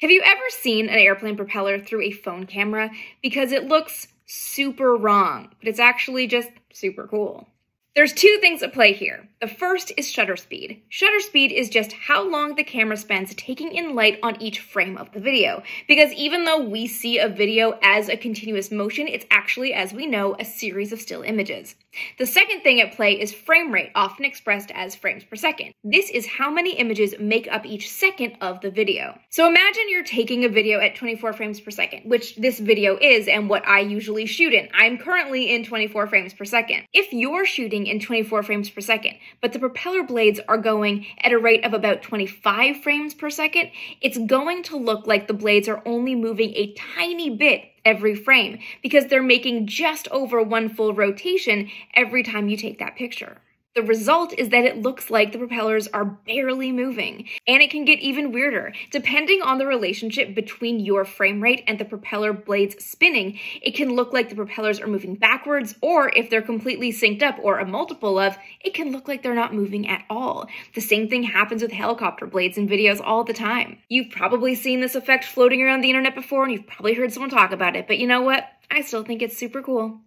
Have you ever seen an airplane propeller through a phone camera? Because it looks super wrong, but it's actually just super cool. There's two things at play here. The first is shutter speed. Shutter speed is just how long the camera spends taking in light on each frame of the video. Because even though we see a video as a continuous motion, it's actually, as we know, a series of still images. The second thing at play is frame rate, often expressed as frames per second. This is how many images make up each second of the video. So imagine you're taking a video at 24 frames per second, which this video is and what I usually shoot in. I'm currently in 24 frames per second. If you're shooting in 24 frames per second, but the propeller blades are going at a rate of about 25 frames per second, it's going to look like the blades are only moving a tiny bit every frame because they're making just over one full rotation every time you take that picture. The result is that it looks like the propellers are barely moving. And it can get even weirder. Depending on the relationship between your frame rate and the propeller blades spinning, it can look like the propellers are moving backwards, or if they're completely synced up or a multiple of, it can look like they're not moving at all. The same thing happens with helicopter blades in videos all the time. You've probably seen this effect floating around the internet before, and you've probably heard someone talk about it, but you know what? I still think it's super cool.